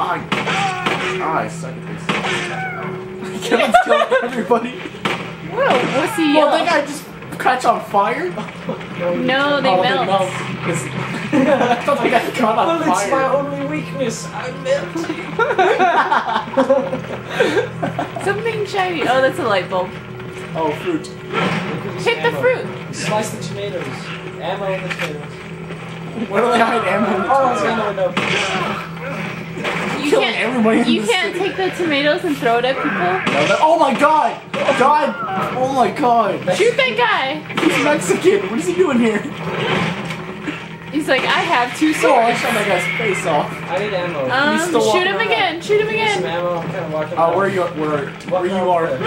Ah, I suck at this. Kevin's killing everybody. Whoa, what's he Well, yell? that guy just catch on fire. No, they oh, melt. They melt. 'Cause- I thought they got caught on Well, it's my only weakness. I'm melting. Something shiny. Oh, that's a light bulb. Oh, fruit. Hit the fruit. Slice the tomatoes. Ammo in the tomatoes. Where do they hide ammo? in the Oh, it's toilet? ammo window. You Killing can't. everybody in You the can't city. take the tomatoes and throw it at people. No, oh my god! God! Oh my god! Shoot that guy. He's Mexican! What is he doing here? He's like, I have two So I swords. shot that guy's face off. I need ammo. Um, shoot him around. again. Shoot him Need some again. ammo. I'm kind of walking. Uh, where you where where you are? The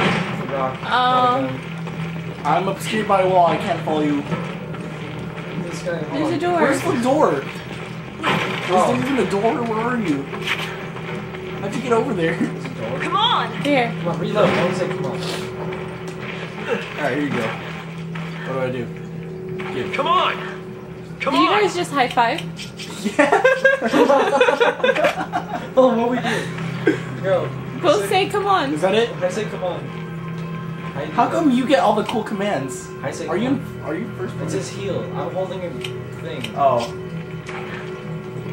rock. Oh. I'm obscured by a wall. I can't follow you. This guy. hold There's a door. Where's the door? Is Oh. there even a door? Where are you? How'd you get over there? There's a door. Come on! Here. Come on, reload. Don't say come on. Alright, here you go. What do I do? Give. Come on! Come Did you guys just high five? Yeah! Oh, what we do? Go. Both say, come on. Is that it? I say come on. How come you get all the cool commands? I say Are come you on. are you first It person? says heal. I'm holding a thing. Oh.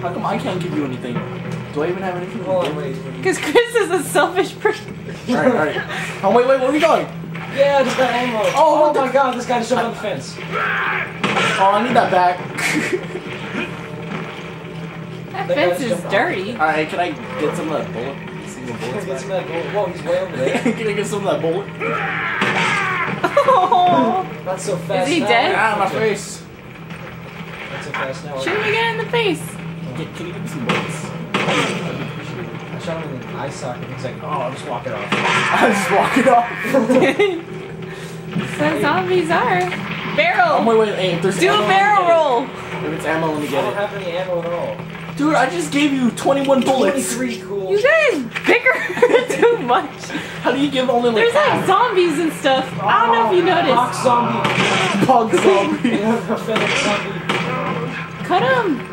How come I can't give you anything? Do I even have anything? to Hold on, wait. wait. Because Chris is a selfish person. Alright, alright. Oh wait, wait, where are we going? Yeah, I just got ammo. Oh, Oh, my god, this guy just jumped on the fence. Oh, I need that back. That That fence is dirty. Alright, can I get some of that bullet? Single Can I bullets get some of that bullet. Whoa, he's way over there. can I get some of that bullet? Oh. Not so fast Is he now. dead? Ah, my face. Not so fast now. Shoot him again in the face. Can, can you give me some bullets? I shot him in the eye socket. He's like, oh, I'll just walk it off. I'll just walk it off. So zombies are. Barrel. Oh, Barrel. wait, wait, hey, if there's Do ammo, a barrel get it. roll. If it's ammo, let me get it. I don't have any ammo at all. Dude, I just gave you 21 bullets. 23, cool. You guys bicker too much. How do you give only like There's like zombies and stuff. I don't know if you oh, Rock noticed. zombie. Bug zombie. Yeah, Fennec zombie. Cut him.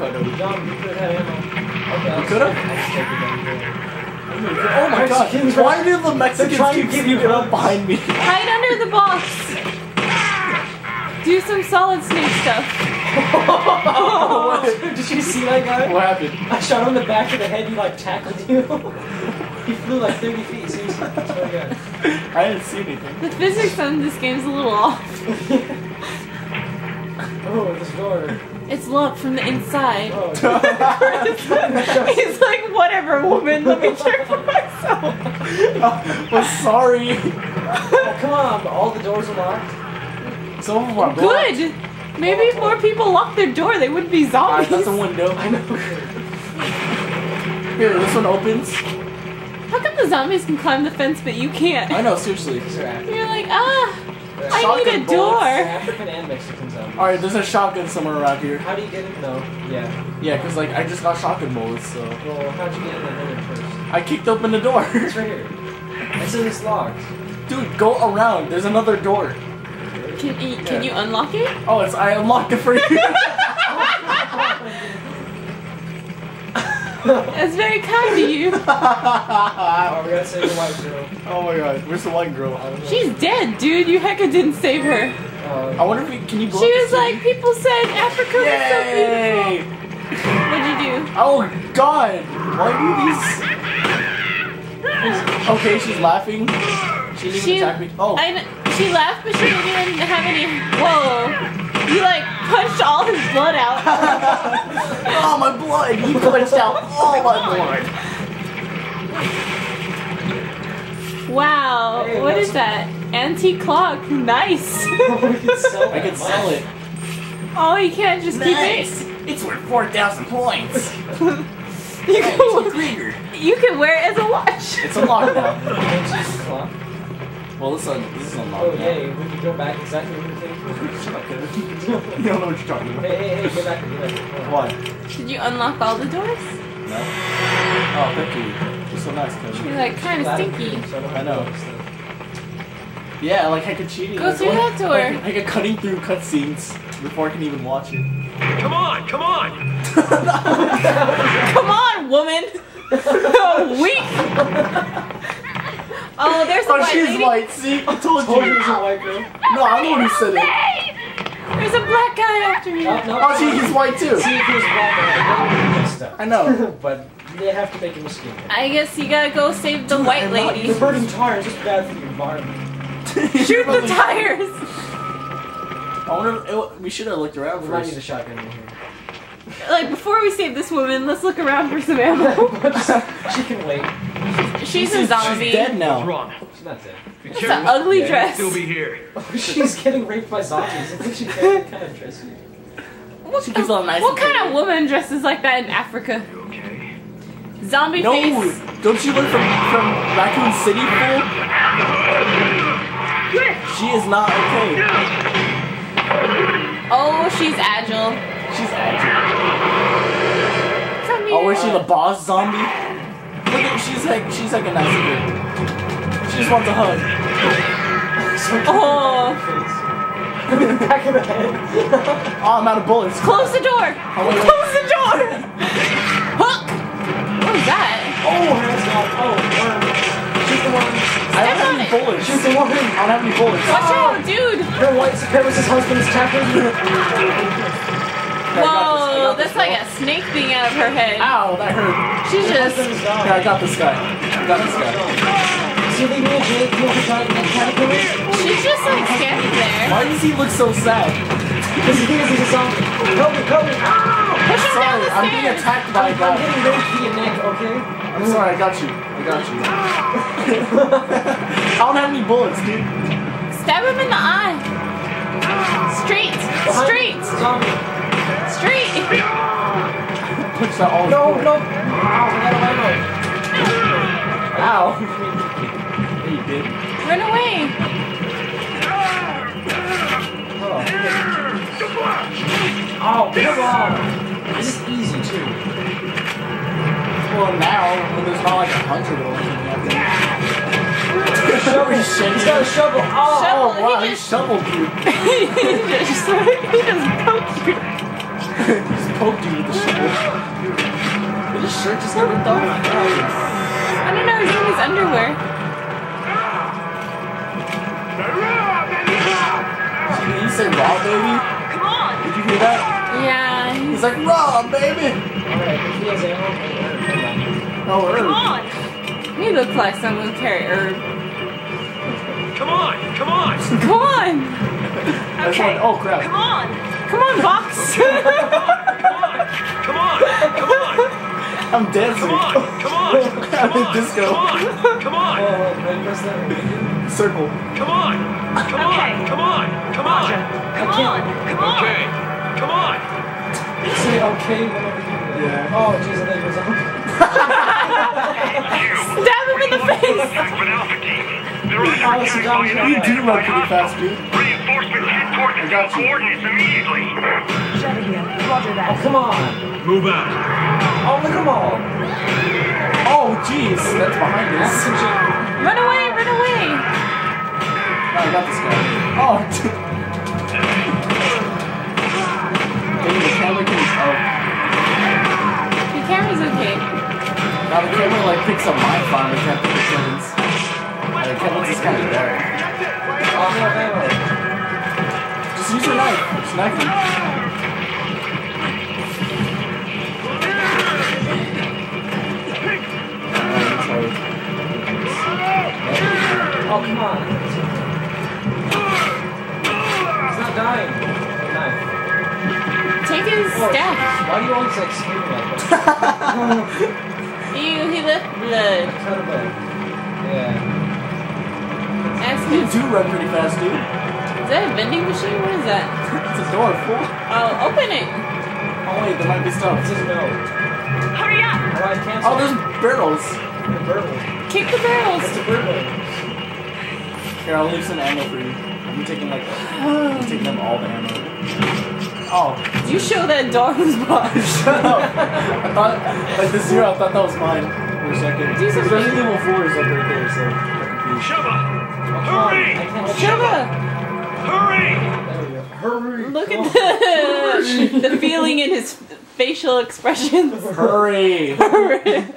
You cut him. Uh, John, you could have had ammo. Okay, I'll You could've? just- I'll just take it down there. Oh my god, Mexicans why are- do the Mexicans trying to keep give you up behind me? Hide under the box. Do some solid snake stuff. what, Did you see that guy? what happened? I shot him in the back of the head. He like tackled you. he flew like 30 feet. Seriously, I swear to God. I didn't see anything. The physics on this game's a little off. Oh, this door. It's locked from the inside. Oh, He's like, whatever, woman. Let me check for myself. well, sorry. oh, come on! All the doors are locked. Some of them are blocked. Good. Maybe if more people lock their door, they wouldn't be Alright, zombies. that's a window. I know. Here, this one opens. How come the zombies can climb the fence but you can't? I know, seriously. These are African. You're like, ah, They're I Shotgun need a bullets. door. African and Mexican zombies. Alright, there's a shotgun somewhere around here. How do you get in? No. Yeah. Yeah, because like I just got shotgun bullets, so Well, how'd you get in the building first? I kicked open the door. It's right here. I said it's locked. Dude, go around. There's another door. Can you, can you unlock it? Oh, it's I unlocked it for you. That's very kind of you. Oh, we gotta save the white girl. oh my god, where's the white girl? She's dead, dude. You hecka didn't save her. Uh, I wonder if we can you blow She up the was like, city? people said Africa was so beautiful. What'd you do? Oh god! Why do these? Okay, she's laughing. She didn't She, even attack me. Oh, I she laughed, but she didn't even have any. Whoa! You like punched all his blood out. oh my blood! He punched out all my blood. Wow, Hey, what that's- that? Antique clock. Nice. Oh, we can sell I that could sell it. oh, you can't just Nice. It's worth four thousand points. keep it. You can, you can wear it as a watch. It's unlocked now. Can't use the clock. Well, this one, this is unlocked Oh, now. yay. We can go back exactly where we came from. Shut up, Kevin. you don't know what you're talking about. Hey, hey, hey, get back here, get back. Why? Did you unlock all the doors? No. Oh, thank you. You're so nice, Kevin. You're like kind of stinky. so I I know. Yeah, like I could cheat. Go through that door. Like, like a cutting through cutscenes before I can even watch it. Come on, come on! Come on, woman. woman. Weak. Oh, there's a Oh, white she's lady. white. See, I told Told you you. it was a white girl. No, I'm the one who said it. There's a black guy after me. Oh, no. Oh, see, he's white too. See if he was black white. I know. but they have to make him a skin. I guess you gotta go save the white I'm not- lady. The burning tires is bad for the environment. Shoot the tires. I wonder. It, we should have looked around We might need a first. shotgun in here. Like before we save this woman, let's look around for some ammo. she can wait. She's a zombie. She's dead What's now. wrong? She's not dead. Be It's an ugly Yeah. dress. Still be here. She's getting raped by zombies. I think she's getting kind of dressy. What, She keeps all nice what kind of woman dresses like that in Africa? You okay? Zombie No, face. don't you look from from Raccoon City, fool? She is not okay. Oh, she's agile. She's agile. Come here. Oh, where's she uh, the boss zombie? Look at she's like she's like a nice girl. She just wants a hug. Oh, Back of the head. Oh, I'm out of bullets. close the door. Oh, wait, wait. Close the door. Hook. What was that? Oh. Oh, worm. Shoot the worm. I don't have any it. bullets. Shoot the worm. I don't have any bullets. Watch ah. out, dude. Your white supremacist husband is tackling you. Okay, I got this, I Whoa, got this that's like a snake being out of her head. Ow, that hurt. She's Her just. husband is gone. I got this guy. I got this guy. See, they me and Jake, you know who got that caterpillar? She's just like standing there. Why does he look so sad? Because he thinks he's a zombie. Help me, help me. Ah! Push him down Sorry, the I'm being attacked by a guy. I'm getting getting raped via neck, okay? I'm sorry, I got you. I got you. I don't have any bullets, dude. Stab him in the eye. Straight. Straight. Zombie. Straight. Punch that all No, four. no. Ow, I got a ammo. Ow. Yeah, you did. Run away. Oh, come on. This is easy, too. Well, now, when there's not like a hundred of them. Shovel. He's shaking. He's got a shovel. Oh, oh, Shovel. Oh, wow, He he just- shoveled you. he just, he just poked you. He just poked you with the shovel. Did his shirt just get ripped off? I don't know. He's in his underwear. Did he say raw, baby? Come on! Did you hear that? Yeah. He's He's, like, raw, baby! Alright, if he has ammo. Oh, Come on! he looks like someone who carry herb. Come on, come on. Come on. I just oh crap. Come on! Come on, box. Come on, come on, I'm dancing. come on, come on, I'm in disco. come on, come on, wait, wait, press that. Circle. come on, come Okay. on, come on, come on. Come on! Come on! Okay, come on. Say okay whenever you do that. Yeah. Oh, jeez, I thought you were zombie. Stab him in the face. With Alpha Team. They're under it's a attack zombie. by You do run pretty fast, dude. Reinforcements head towards the I got field you. coordinates immediately. Shut here. Roger Oh, come on. Move out. Oh, look at them all. Oh, jeez. That's behind us. Run away. Run away. No, I got this guy. Oh, dude. Maybe the camera can. Oh. The camera's okay. Now the camera like picks up my phone, but can't pick up Kevin's. Like, Kevin's is kind of dark. Oh, no, ammo. Just use your knife. Just knife him. Oh, come on. He's not dying. Take his Oh, staff. Why do you always like scream like that? Ew, he left blood. Cut a bit. Yeah. That's You good. do run pretty fast, dude. Is that a vending machine? What is that? It's a door full. Oh, open it. Oh wait, there might be It stuff. says no. Hurry up! Alright, cancel. Oh, there's barrels. a burglar. Kick the barrels. It's a burglar. Here, I'll leave some ammo for you. I'm taking like, I'm taking up all the ammo. Oh, You show that door who's boss. shut up! I thought, like the zero, I thought that was mine for a second. Do something. Resident Evil 4 is up right there, so I'm confused. Sheva, I hurry, can't let Sheva, hurry. There we go. Hurry. look at the the feeling in his facial expressions. Hurry! Hurry!